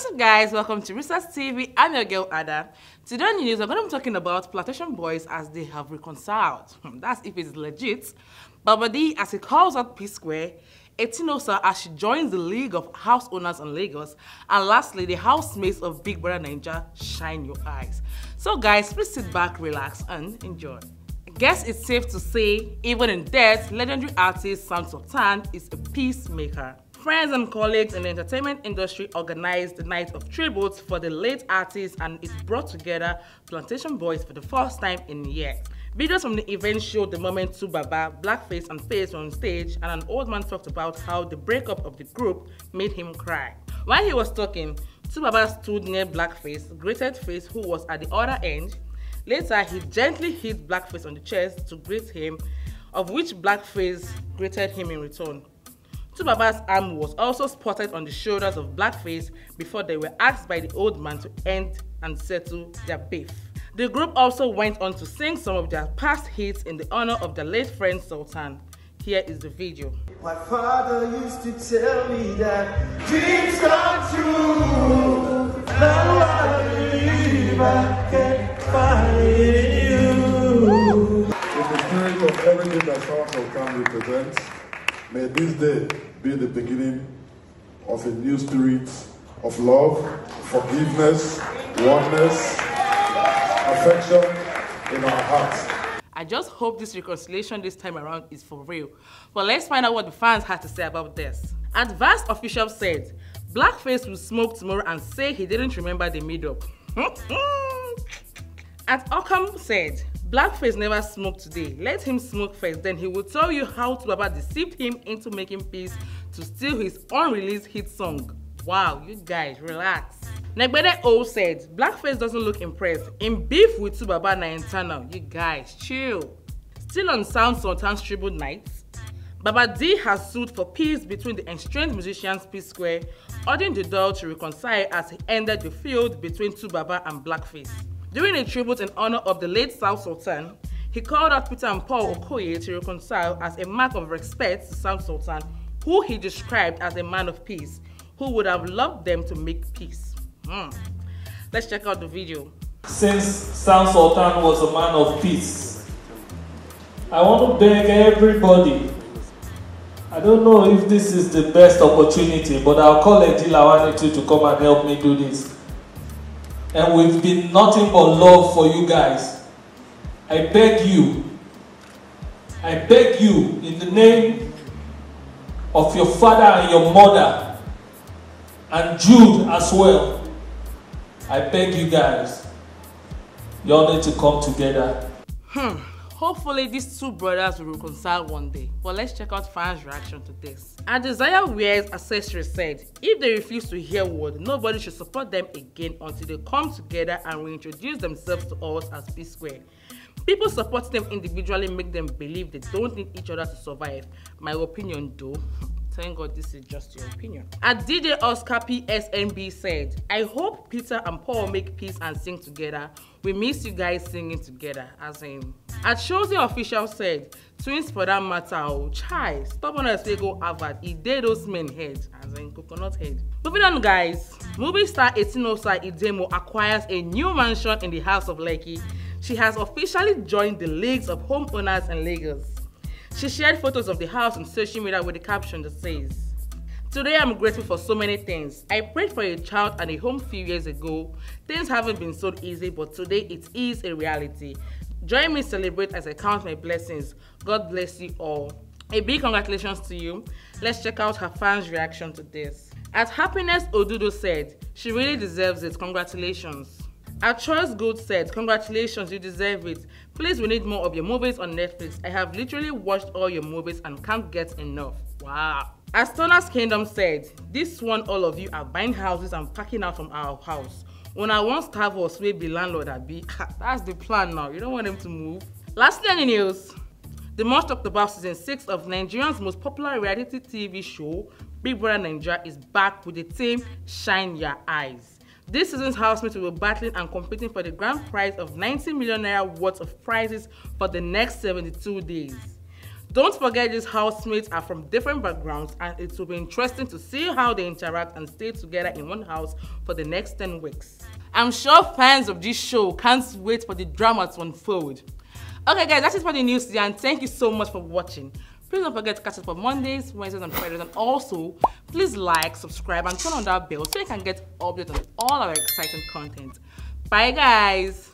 What's up guys, welcome to Resuss TV. I'm your girl Ada. Today on the news, I'm going to be talking about Plantashun Boiz as they have reconciled. That's if it's legit. Baba Dee as he calls out P-Square, Etinosa as she joins the League of House Owners in Lagos, and lastly, the housemates of Big Brother Naija shine your eyes. So guys, please sit back, relax, and enjoy. Guess it's safe to say, even in death, legendary artist Sound Sultan is a peacemaker. Friends and colleagues in the entertainment industry organized the night of tributes for the late artist and it brought together Plantashun Boiz for the first time in years. Videos from the event showed the moment 2Baba, Blackface and Faze on stage and an old man talked about how the breakup of the group made him cry. While he was talking, 2Baba stood near Blackface, greeted Faze who was at the other end. Later, he gently hit Blackface on the chest to greet him, of which Blackface greeted him in return. 2Baba's arm was also spotted on the shoulders of Blackface before they were asked by the old man to end and settle their beef. The group also went on to sing some of their past hits in the honor of their late friend Sultan. Here is the video. My father used to tell me that dreams come true. Now I believe I can find you. In the spirit of everything that Sultan represents, may this day be the beginning of a new spirit of love, forgiveness, oneness, affection in our hearts. I just hope this reconciliation this time around is for real. But let's find out what the fans had to say about this. Advanced official said, Blackface will smoke tomorrow and say he didn't remember the meetup. At Occam said, Blackface never smoked today. Let him smoke first, then he will tell you how 2Baba deceived him into making peace to steal his unreleased hit song. Wow, you guys, relax. Negbede O said, Blackface doesn't look impressed. In beef with 2Baba na internal. You guys, chill. Still on Sound Sultan's tribute nights, Baba Dee has sued for peace between the estranged musicians P Square, urging the duo to reconcile as he ended the feud between 2Baba and Blackface. During a tribute in honor of the late South Sultan, he called out Peter and Paul Okoye to reconcile as a mark of respect to South Sultan, who he described as a man of peace, who would have loved them to make peace. Hmm. Let's check out the video. Since Sam Sultan was a man of peace, I want to beg everybody. I don't know if this is the best opportunity, but I'll call Eji Lawanitu to come and help me do this. And we've been nothing but love for you guys. I beg you, I beg you in the name of your father and your mother, and Jude as well. I beg you guys, y'all need to come together. Hmm. Hopefully these two brothers will reconcile one day. But let's check out fans' reaction to this. A Desire Wears Accessory said, if they refuse to hear word, nobody should support them again until they come together and reintroduce themselves to us as P Square. People supporting them individually make them believe they don't need each other to survive. My opinion though, thank God this is just your opinion. At DJ Oscar PSNB said, I hope Peter and Paul make peace and sing together. We miss you guys singing together, as in. At Shozi official said, twins for that matter, oh, chai, stubborn as they go Harvard, he did those men head, as in coconut head. Moving on, guys. Movie star Etinosa Idemo acquires a new mansion in the house of Lekki. She has officially joined the leagues of homeowners in Lagos. She shared photos of the house on social media with the caption that says, Today I'm grateful for so many things. I prayed for a child and a home few years ago. Things haven't been so easy, but today it is a reality. Join me celebrate as I count my blessings. God bless you all. A big congratulations to you. Let's check out her fans' reaction to this. At Happiness Odudo said, she really deserves it. Congratulations. At Choice Good said, congratulations, you deserve it. Please, we need more of your movies on Netflix. I have literally watched all your movies and can't get enough. Wow. As Tona's Kingdom said, this one all of you are buying houses and packing out from our house. When I to have us, we be landlord abi. That's the plan now. You don't want them to move. Lastly the news, the most talked about season 6 of Nigeria's most popular reality TV show, Big Brother Nigeria, is back with the team Shine Your Eyes. This season's housemates will be battling and competing for the grand prize of 90 million naira worth of prizes for the next 72 days. Don't forget these housemates are from different backgrounds and it will be interesting to see how they interact and stay together in one house for the next 10 weeks. I'm sure fans of this show can't wait for the drama to unfold. Okay guys, that's it for the news today and thank you so much for watching. Please don't forget to catch us for Mondays, Wednesdays and Fridays and also please like, subscribe and turn on that bell so you can get updates on all our exciting content. Bye guys!